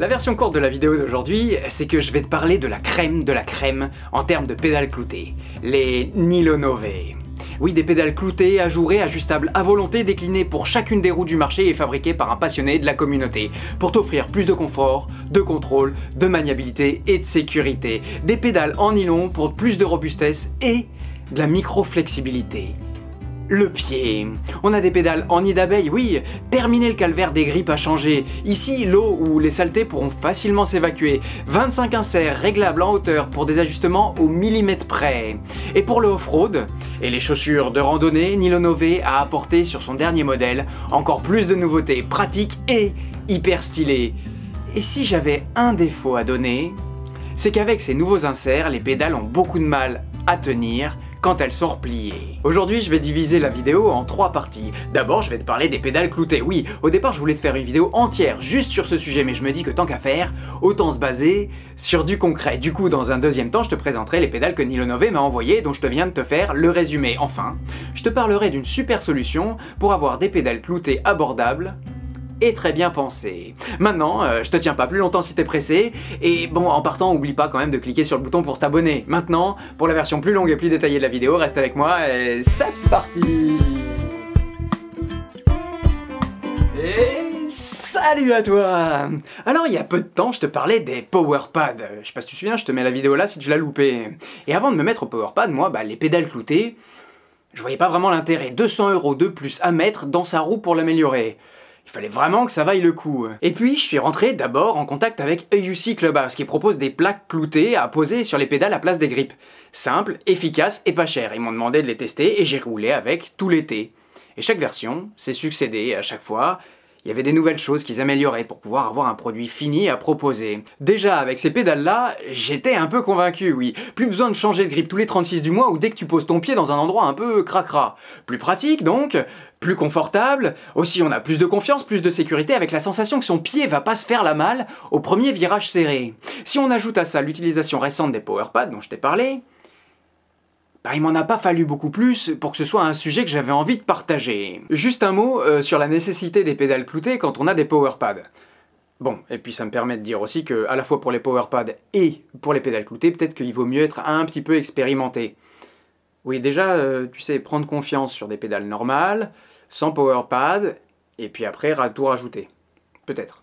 La version courte de la vidéo d'aujourd'hui, c'est que je vais te parler de la crème de la crème en termes de pédales cloutées, les Nilonove. Oui, des pédales cloutées, ajourées, ajustables à volonté, déclinées pour chacune des roues du marché et fabriquées par un passionné de la communauté, pour t'offrir plus de confort, de contrôle, de maniabilité et de sécurité. Des pédales en nylon pour plus de robustesse et de la micro-flexibilité le pied. On a des pédales en nid d'abeille, oui, terminer le calvaire des grippes a changé. Ici, l'eau ou les saletés pourront facilement s'évacuer. 25 inserts réglables en hauteur pour des ajustements au millimètre près. Et pour le off-road, et les chaussures de randonnée, Nilonové a apporté sur son dernier modèle encore plus de nouveautés pratiques et hyper stylées. Et si j'avais un défaut à donner, c'est qu'avec ces nouveaux inserts, les pédales ont beaucoup de mal à tenir quand elles sont repliées. Aujourd'hui, je vais diviser la vidéo en trois parties. D'abord, je vais te parler des pédales cloutées. Oui, au départ, je voulais te faire une vidéo entière juste sur ce sujet, mais je me dis que tant qu'à faire, autant se baser sur du concret. Du coup, dans un deuxième temps, je te présenterai les pédales que Nilonové m'a envoyées, dont je te viens de te faire le résumé. Enfin, je te parlerai d'une super solution pour avoir des pédales cloutées abordables et très bien pensé. Maintenant, euh, je te tiens pas plus longtemps si t'es pressé, et bon, en partant, oublie pas quand même de cliquer sur le bouton pour t'abonner. Maintenant, pour la version plus longue et plus détaillée de la vidéo, reste avec moi, et c'est parti Et salut à toi Alors il y a peu de temps, je te parlais des PowerPads. Je sais pas si tu te souviens, je te mets la vidéo là si tu l'as loupé. Et avant de me mettre au PowerPad, moi, bah, les pédales cloutées, je voyais pas vraiment l'intérêt. 200 euros de plus à mettre dans sa roue pour l'améliorer. Il fallait vraiment que ça vaille le coup. Et puis, je suis rentré d'abord en contact avec EUC Clubhouse, qui propose des plaques cloutées à poser sur les pédales à place des grippes. Simple, efficace et pas cher. Ils m'ont demandé de les tester et j'ai roulé avec tout l'été. Et chaque version s'est succédée à chaque fois il y avait des nouvelles choses qu'ils amélioraient pour pouvoir avoir un produit fini à proposer. Déjà, avec ces pédales-là, j'étais un peu convaincu, oui. Plus besoin de changer de grip tous les 36 du mois ou dès que tu poses ton pied dans un endroit un peu cracra. Plus pratique donc, plus confortable, aussi on a plus de confiance, plus de sécurité avec la sensation que son pied va pas se faire la malle au premier virage serré. Si on ajoute à ça l'utilisation récente des powerpads dont je t'ai parlé, bah, il m'en a pas fallu beaucoup plus pour que ce soit un sujet que j'avais envie de partager. Juste un mot euh, sur la nécessité des pédales cloutées quand on a des powerpads. Bon, et puis ça me permet de dire aussi que, à la fois pour les powerpads et pour les pédales cloutées, peut-être qu'il vaut mieux être un petit peu expérimenté. Oui, déjà, euh, tu sais, prendre confiance sur des pédales normales, sans powerpad, et puis après, tout rajouter. Peut-être.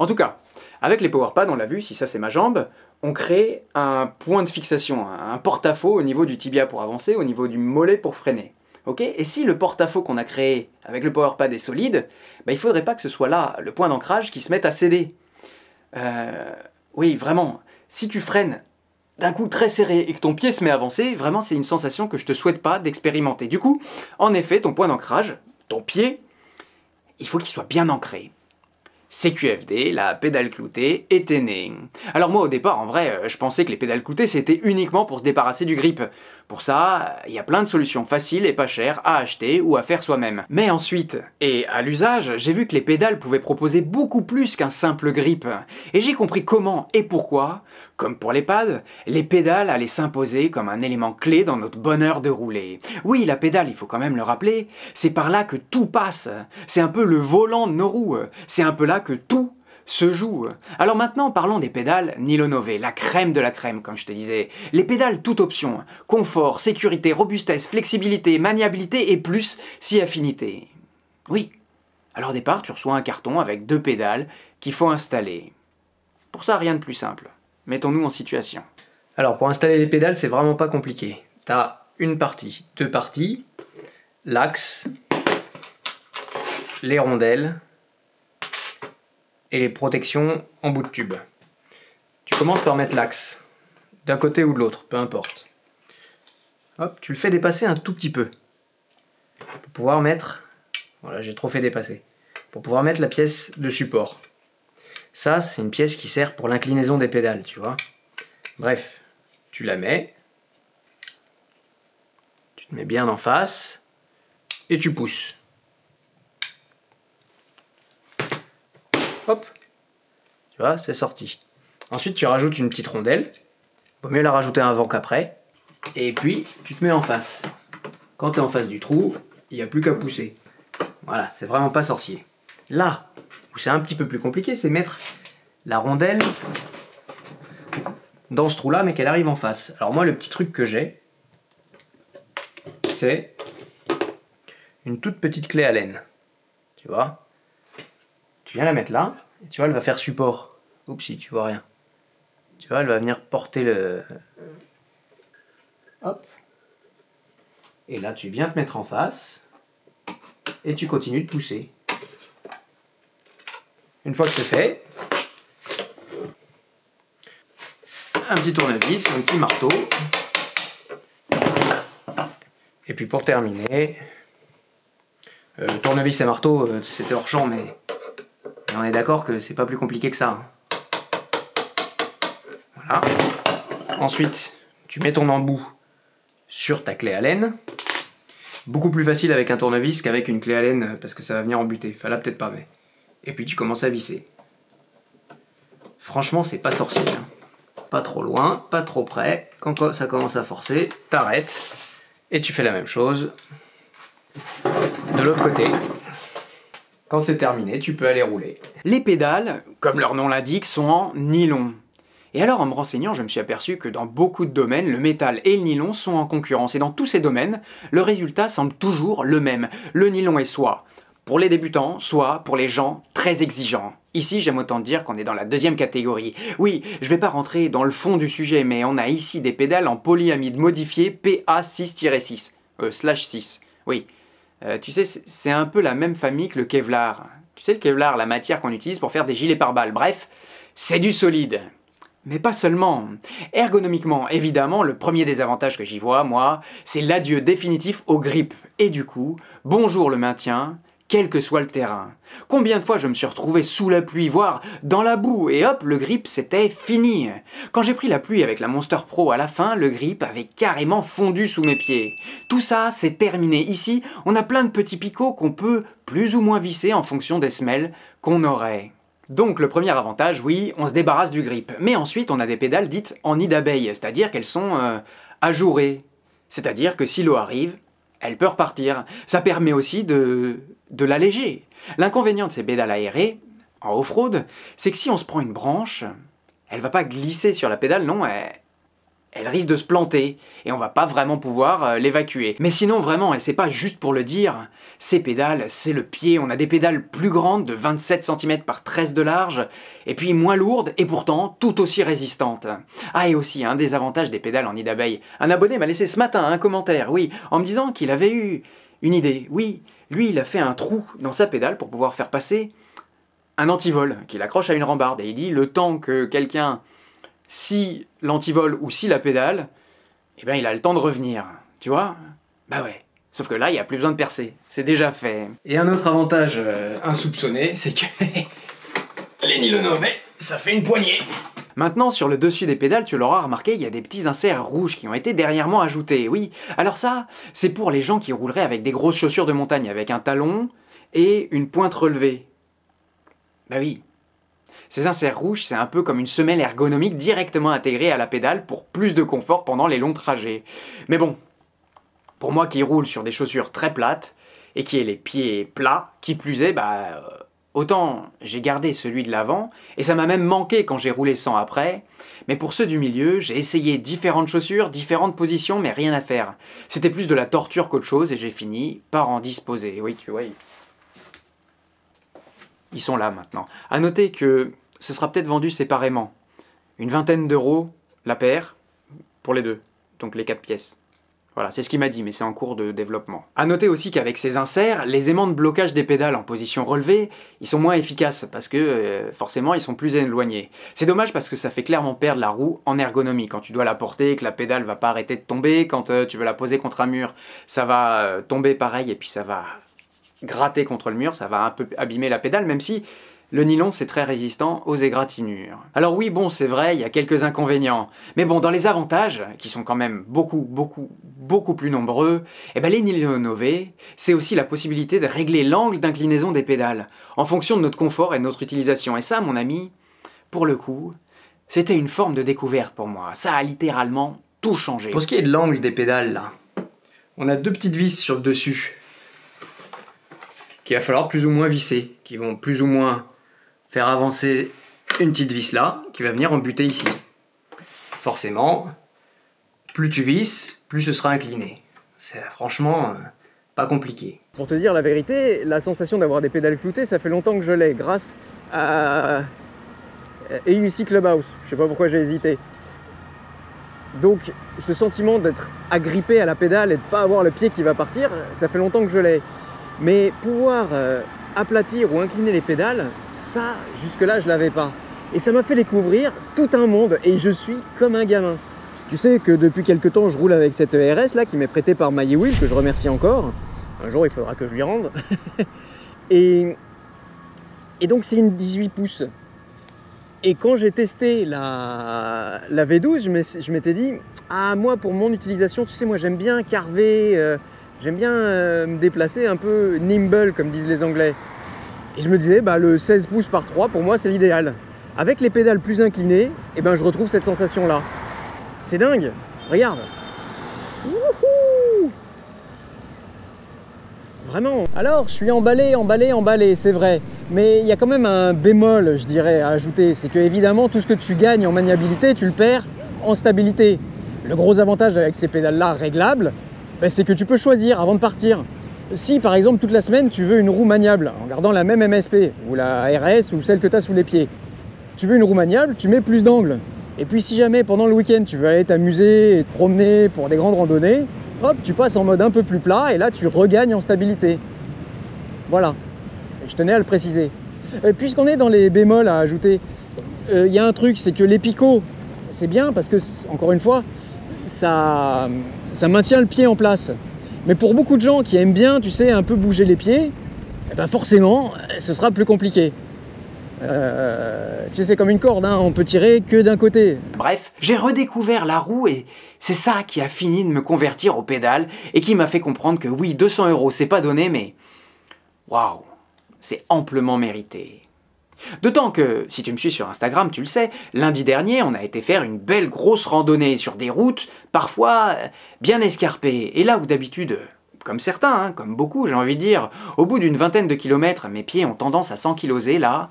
En tout cas, avec les powerpads, on l'a vu, si ça c'est ma jambe, on crée un point de fixation, un porte-à-faux au niveau du tibia pour avancer, au niveau du mollet pour freiner. ok? Et si le porte-à-faux qu'on a créé avec le PowerPad est solide, bah, il ne faudrait pas que ce soit là, le point d'ancrage, qui se mette à céder. Euh, oui, vraiment, si tu freines d'un coup très serré et que ton pied se met à avancer, vraiment c'est une sensation que je te souhaite pas d'expérimenter. Du coup, en effet, ton point d'ancrage, ton pied, il faut qu'il soit bien ancré. CQFD, la pédale cloutée, était née. Alors moi au départ, en vrai, euh, je pensais que les pédales cloutées c'était uniquement pour se débarrasser du grip. Pour ça, il y a plein de solutions faciles et pas chères à acheter ou à faire soi-même. Mais ensuite, et à l'usage, j'ai vu que les pédales pouvaient proposer beaucoup plus qu'un simple grip. Et j'ai compris comment et pourquoi, comme pour les pads, les pédales allaient s'imposer comme un élément clé dans notre bonheur de rouler. Oui, la pédale, il faut quand même le rappeler, c'est par là que tout passe. C'est un peu le volant de nos roues. C'est un peu là que tout se joue. Alors maintenant, parlons des pédales Nilonové, la crème de la crème, comme je te disais. Les pédales toute option. Confort, sécurité, robustesse, flexibilité, maniabilité et plus si affinité. Oui. Alors au départ, tu reçois un carton avec deux pédales qu'il faut installer. Pour ça, rien de plus simple. Mettons-nous en situation. Alors pour installer les pédales, c'est vraiment pas compliqué. Tu as une partie, deux parties, l'axe, les rondelles, et les protections en bout de tube. Tu commences par mettre l'axe, d'un côté ou de l'autre, peu importe. Tu le fais dépasser un tout petit peu. Pour pouvoir mettre... Voilà, j'ai trop fait dépasser. Pour pouvoir mettre la pièce de support. Ça, c'est une pièce qui sert pour l'inclinaison des pédales, tu vois. Bref, tu la mets. Tu te mets bien en face. Et tu pousses. Hop, tu vois, c'est sorti. Ensuite, tu rajoutes une petite rondelle. Vaut mieux la rajouter avant qu'après. Et puis, tu te mets en face. Quand tu es en face du trou, il n'y a plus qu'à pousser. Voilà, c'est vraiment pas sorcier. Là, où c'est un petit peu plus compliqué, c'est mettre la rondelle dans ce trou-là, mais qu'elle arrive en face. Alors moi, le petit truc que j'ai, c'est une toute petite clé Allen. Tu vois? Tu viens la mettre là, et tu vois, elle va faire support. Oups, si tu vois rien. Tu vois, elle va venir porter le... Hop. Et là, tu viens te mettre en face, et tu continues de pousser. Une fois que c'est fait, un petit tournevis, un petit marteau. Et puis pour terminer, euh, tournevis et marteau, euh, c'était hors champ, mais, on est d'accord que c'est pas plus compliqué que ça. Ensuite, tu mets ton embout sur ta clé Allen. Beaucoup plus facile avec un tournevis qu'avec une clé Allen euh, parce que ça va venir embuter. Enfin là peut-être pas mais. Et puis tu commences à visser. Franchement c'est pas sorcier. Hein pas trop loin, pas trop près. Quand ça commence à forcer, t'arrêtes et tu fais la même chose de l'autre côté. Quand c'est terminé, tu peux aller rouler. Les pédales, comme leur nom l'indique, sont en nylon. Et alors en me renseignant, je me suis aperçu que dans beaucoup de domaines, le métal et le nylon sont en concurrence. Et dans tous ces domaines, le résultat semble toujours le même. Le nylon est soit pour les débutants, soit pour les gens très exigeants. Ici, j'aime autant dire qu'on est dans la deuxième catégorie. Oui, je vais pas rentrer dans le fond du sujet, mais on a ici des pédales en polyamide modifié PA6-6, euh, slash 6. Oui, euh, tu sais, c'est un peu la même famille que le Kevlar. Tu sais, le Kevlar, la matière qu'on utilise pour faire des gilets pare-balles. Bref, c'est du solide. Mais pas seulement. Ergonomiquement, évidemment, le premier désavantage que j'y vois, moi, c'est l'adieu définitif aux grippes. Et du coup, bonjour le maintien, quel que soit le terrain. Combien de fois je me suis retrouvé sous la pluie, voire dans la boue, et hop, le grip c'était fini. Quand j'ai pris la pluie avec la Monster Pro à la fin, le grip avait carrément fondu sous mes pieds. Tout ça, c'est terminé. Ici, on a plein de petits picots qu'on peut plus ou moins visser en fonction des semelles qu'on aurait. Donc le premier avantage, oui, on se débarrasse du grip. Mais ensuite, on a des pédales dites en nid d'abeille, c'est-à-dire qu'elles sont euh, ajourées. C'est-à-dire que si l'eau arrive, elle peut repartir. Ça permet aussi de, de l'alléger. L'inconvénient de ces pédales aérées, en off-road, c'est que si on se prend une branche, elle va pas glisser sur la pédale, non, elle, risque de se planter, et on va pas vraiment pouvoir euh, l'évacuer. Mais sinon, vraiment, et c'est pas juste pour le dire, ces pédales, c'est le pied, on a des pédales plus grandes, de 27 cm par 13 de large, et puis moins lourdes, et pourtant tout aussi résistantes. Ah, et aussi, un des avantages des pédales en nid d'abeille, un abonné m'a laissé ce matin un commentaire, oui, en me disant qu'il avait eu une idée, oui, lui, il a fait un trou dans sa pédale pour pouvoir faire passer un antivol qu'il accroche à une rambarde. Et il dit, le temps que quelqu'un si l'antivol ou si la pédale, eh bien, il a le temps de revenir. Tu vois? Bah ouais. Sauf que là, il n'y a plus besoin de percer. C'est déjà fait. Et un autre avantage euh, insoupçonné, c'est que les nylonové, ça fait une poignée. Maintenant, sur le dessus des pédales, tu l'auras remarqué, il y a des petits inserts rouges qui ont été dernièrement ajoutés. Oui, alors ça, c'est pour les gens qui rouleraient avec des grosses chaussures de montagne, avec un talon et une pointe relevée. Bah oui. Ces inserts rouges, c'est un peu comme une semelle ergonomique directement intégrée à la pédale pour plus de confort pendant les longs trajets. Mais bon, pour moi qui roule sur des chaussures très plates, et qui ai les pieds plats, qui plus est, bah, euh, Autant j'ai gardé celui de l'avant, et ça m'a même manqué quand j'ai roulé sans après, mais pour ceux du milieu, j'ai essayé différentes chaussures, différentes positions, mais rien à faire. C'était plus de la torture qu'autre chose, et j'ai fini par en disposer. Oui, tu vois, ils sont là maintenant. À noter que ce sera peut-être vendu séparément. Une vingtaine d'euros la paire, pour les deux, donc les quatre pièces. Voilà, c'est ce qu'il m'a dit, mais c'est en cours de développement. A noter aussi qu'avec ces inserts, les aimants de blocage des pédales en position relevée, ils sont moins efficaces parce que euh, forcément ils sont plus éloignés. C'est dommage parce que ça fait clairement perdre la roue en ergonomie. Quand tu dois la porter, que la pédale va pas arrêter de tomber, quand euh, tu veux la poser contre un mur, ça va euh, tomber pareil et puis ça va gratter contre le mur, ça va un peu abîmer la pédale, même si le nylon, c'est très résistant aux égratignures. Alors oui, bon, c'est vrai, il y a quelques inconvénients. Mais bon, dans les avantages, qui sont quand même beaucoup, beaucoup, beaucoup plus nombreux, eh ben les nylonové, c'est aussi la possibilité de régler l'angle d'inclinaison des pédales, en fonction de notre confort et de notre utilisation. Et ça, mon ami, pour le coup, c'était une forme de découverte pour moi. Ça a littéralement tout changé. Pour ce qui est de l'angle des pédales, on a deux petites vis sur le dessus qu'il va falloir plus ou moins visser, qui vont plus ou moins faire avancer une petite vis là qui va venir embuter ici. Forcément, plus tu visses, plus ce sera incliné. C'est franchement euh, pas compliqué. Pour te dire la vérité, la sensation d'avoir des pédales cloutées, ça fait longtemps que je l'ai, grâce à AUC Clubhouse. Je sais pas pourquoi j'ai hésité. Donc, ce sentiment d'être agrippé à la pédale et de pas avoir le pied qui va partir, ça fait longtemps que je l'ai. Mais pouvoir euh, aplatir ou incliner les pédales, ça, jusque-là, je l'avais pas. Et ça m'a fait découvrir tout un monde et je suis comme un gamin. Tu sais que depuis quelques temps, je roule avec cette ERS là qui m'est prêtée par My Wheel, que je remercie encore. Un jour, il faudra que je lui rende. et, et donc, c'est une 18 pouces. Et quand j'ai testé la, la V12, je m'étais dit, ah moi pour mon utilisation, tu sais, moi j'aime bien carver, euh, j'aime bien euh, me déplacer un peu nimble comme disent les Anglais. Et je me disais, bah, le 16 pouces par 3 pour moi c'est l'idéal. Avec les pédales plus inclinées, eh ben, je retrouve cette sensation là. C'est dingue, regarde. Vraiment. Alors, je suis emballé, emballé, emballé, c'est vrai. Mais il y a quand même un bémol, je dirais, à ajouter. C'est que, évidemment, tout ce que tu gagnes en maniabilité, tu le perds en stabilité. Le gros avantage avec ces pédales-là réglables, ben, c'est que tu peux choisir avant de partir. Si, par exemple, toute la semaine, tu veux une roue maniable, en gardant la même MSP, ou la RS, ou celle que tu as sous les pieds, tu veux une roue maniable, tu mets plus d'angle. Et puis si jamais pendant le week-end tu veux aller t'amuser et te promener pour des grandes randonnées, hop, tu passes en mode un peu plus plat et là tu regagnes en stabilité. Voilà, je tenais à le préciser. Puisqu'on est dans les bémols à ajouter, euh, il y a un truc, c'est que les picots, c'est bien parce que, encore une fois, ça, ça maintient le pied en place. Mais pour beaucoup de gens qui aiment bien, tu sais, un peu bouger les pieds, eh ben forcément, ce sera plus compliqué. Euh, tu sais, c'est comme une corde, hein, on peut tirer que d'un côté. Bref, j'ai redécouvert la roue et c'est ça qui a fini de me convertir au pédale et qui m'a fait comprendre que oui, 200 euros, c'est pas donné, mais waouh, c'est amplement mérité. D'autant que, si tu me suis sur Instagram, tu le sais, lundi dernier, on a été faire une belle grosse randonnée sur des routes, parfois euh, bien escarpées, et là où d'habitude, comme certains, hein, comme beaucoup, j'ai envie de dire, au bout d'une vingtaine de kilomètres, mes pieds ont tendance à s'ankyloser, là,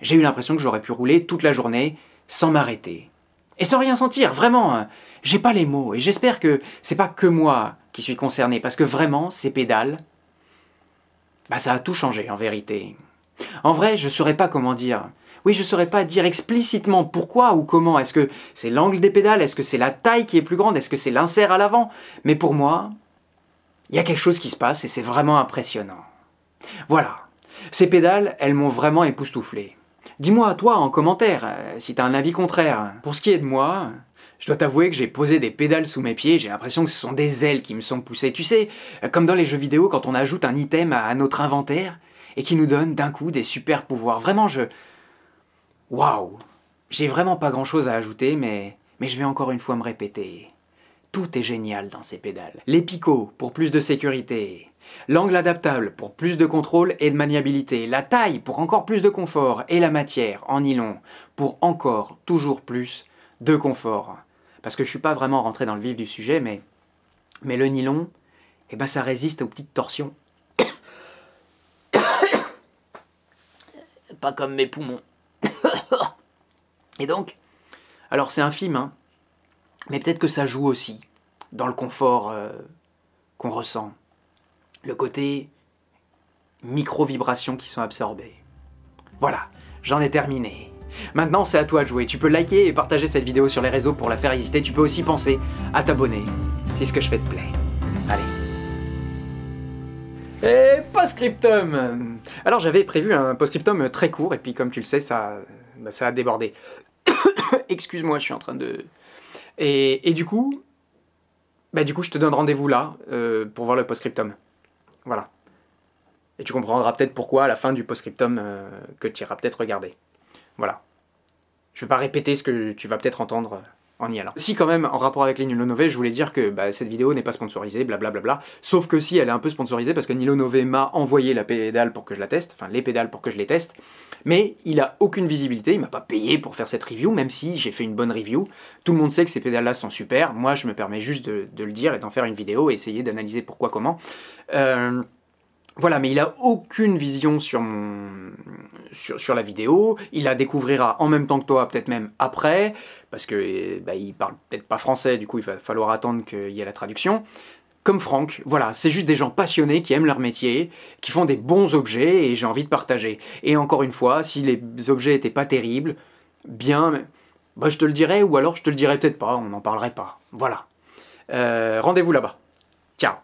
j'ai eu l'impression que j'aurais pu rouler toute la journée sans m'arrêter. Et sans rien sentir, vraiment, hein. j'ai pas les mots, et j'espère que c'est pas que moi qui suis concerné, parce que vraiment, ces pédales, bah ça a tout changé en vérité. En vrai, je saurais pas comment dire. Oui, je saurais pas dire explicitement pourquoi ou comment. Est-ce que c'est l'angle des pédales? Est-ce que c'est la taille qui est plus grande? Est-ce que c'est l'insert à l'avant? Mais pour moi, il y a quelque chose qui se passe et c'est vraiment impressionnant. Voilà. Ces pédales, elles m'ont vraiment époustouflé. Dis-moi, toi, en commentaire, euh, si t'as un avis contraire. Pour ce qui est de moi, je dois t'avouer que j'ai posé des pédales sous mes pieds, j'ai l'impression que ce sont des ailes qui me sont poussées. Tu sais, comme dans les jeux vidéo quand on ajoute un item à notre inventaire et qui nous donne d'un coup des super pouvoirs. Vraiment, je... Waouh J'ai vraiment pas grand-chose à ajouter, mais... mais je vais encore une fois me répéter. Tout est génial dans ces pédales. Les picots pour plus de sécurité, L'angle adaptable pour plus de contrôle et de maniabilité, la taille pour encore plus de confort et la matière en nylon pour encore toujours plus de confort. Parce que je suis pas vraiment rentré dans le vif du sujet, mais, mais le nylon, eh ben ça résiste aux petites torsions. Pas comme mes poumons. et donc, alors c'est infime, hein, mais peut-être que ça joue aussi dans le confort euh, qu'on ressent le côté micro-vibrations qui sont absorbées. Voilà, j'en ai terminé. Maintenant, c'est à toi de jouer. Tu peux liker et partager cette vidéo sur les réseaux pour la faire exister. Tu peux aussi penser à t'abonner, si ce que je fais te plaît. Allez. Et post-scriptum Alors j'avais prévu un post-scriptum très court, et puis comme tu le sais, ça, bah, ça a débordé. Excuse-moi, je suis en train de... Et, du coup, bah du coup, je te donne rendez-vous là, euh, pour voir le post-scriptum. Voilà. Et tu comprendras peut-être pourquoi à la fin du postscriptum euh, que tu iras peut-être regarder. Voilà. Je vais pas répéter ce que tu vas peut-être entendre y. Si quand même, en rapport avec les Nilo Nové, je voulais dire que bah, cette vidéo n'est pas sponsorisée, blablabla. Sauf que si, elle est un peu sponsorisée parce que Nilo Nové m'a envoyé la pédale pour que je la teste, enfin les pédales pour que je les teste, mais il a aucune visibilité, il m'a pas payé pour faire cette review, même si j'ai fait une bonne review. Tout le monde sait que ces pédales-là sont super, moi je me permets juste de, le dire et d'en faire une vidéo et essayer d'analyser pourquoi, comment. Euh, Voilà, mais il a aucune vision sur, sur la vidéo. Il la découvrira en même temps que toi, peut-être même après, parce que bah, il parle peut-être pas français, du coup il va falloir attendre qu'il y ait la traduction. Comme Franck, voilà, c'est juste des gens passionnés qui aiment leur métier, qui font des bons objets et j'ai envie de partager. Et encore une fois, si les objets étaient pas terribles, bien, bah, je te le dirais ou alors je te le dirais peut-être pas, on n'en parlerait pas. Voilà. Euh, Rendez-vous là-bas. Ciao